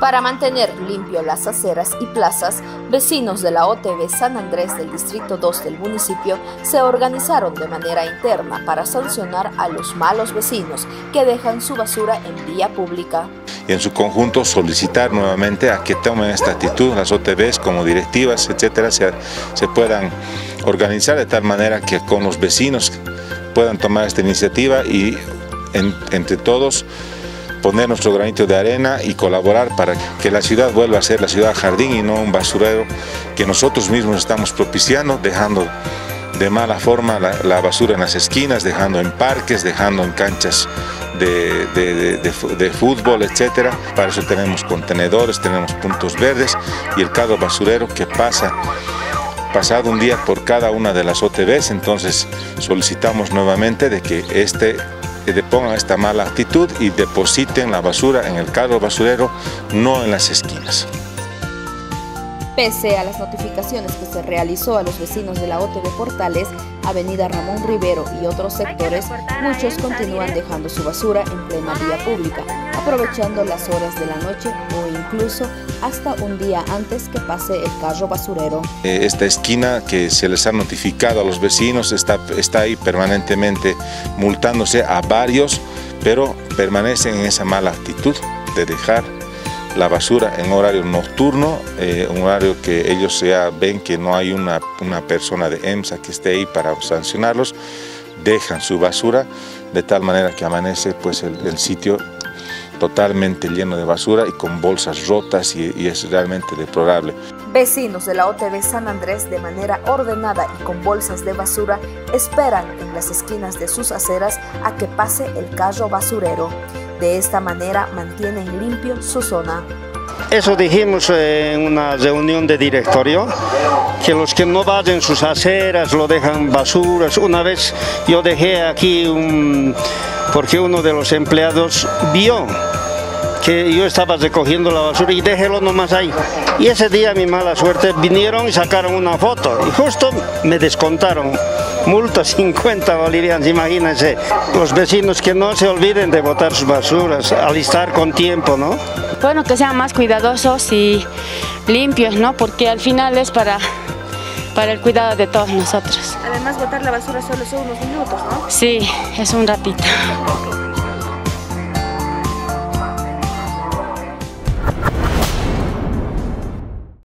Para mantener limpio las aceras y plazas, vecinos de la OTB San Andrés del Distrito 2 del municipio se organizaron de manera interna para sancionar a los malos vecinos que dejan su basura en vía pública. Y en su conjunto solicitar nuevamente a que tomen esta actitud, las OTBs como directivas, etcétera, se, se puedan organizar de tal manera que con los vecinos puedan tomar esta iniciativa y entre todos poner nuestro granito de arena y colaborar para que la ciudad vuelva a ser la ciudad jardín y no un basurero que nosotros mismos estamos propiciando, dejando de mala forma la, basura en las esquinas, dejando en parques, dejando en canchas de, de, fútbol, etcétera. Para eso tenemos contenedores, tenemos puntos verdes y el carro basurero que pasa pasado un día por cada una de las OTBs, entonces solicitamos nuevamente de que este depongan esta mala actitud y depositen la basura en el carro basurero, no en las esquinas. Pese a las notificaciones que se realizó a los vecinos de la OTB Portales, Avenida Ramón Rivero y otros sectores, muchos continúan dejando su basura en plena vía pública, aprovechando las horas de la noche o incluso hasta un día antes que pase el carro basurero. Eh, esta esquina que se les ha notificado a los vecinos está, está ahí permanentemente multándose a varios, pero permanecen en esa mala actitud de dejar la basura en horario nocturno, eh, un horario que ellos ya ven que no hay una, una persona de EMSA que esté ahí para sancionarlos, dejan su basura de tal manera que amanece pues el, sitio totalmente lleno de basura y con bolsas rotas y, y, es realmente deplorable. Vecinos de la OTB San Andrés de manera ordenada y con bolsas de basura esperan en las esquinas de sus aceras a que pase el carro basurero. De esta manera mantienen limpio su zona. Eso dijimos en una reunión de directorio, que los que no vayan sus aceras lo dejan basuras. Una vez yo dejé aquí porque uno de los empleados vio que yo estaba recogiendo la basura y déjelo nomás ahí. Y ese día, mi mala suerte, vinieron y sacaron una foto y justo me descontaron multa 50 bolivianos, imagínense. Los vecinos que no se olviden de botar sus basuras, alistar con tiempo, ¿no? Bueno, que sean más cuidadosos y limpios, ¿no? Porque al final es para, para el cuidado de todos nosotros. Además, botar la basura solo son unos minutos, ¿no? Sí, es un ratito.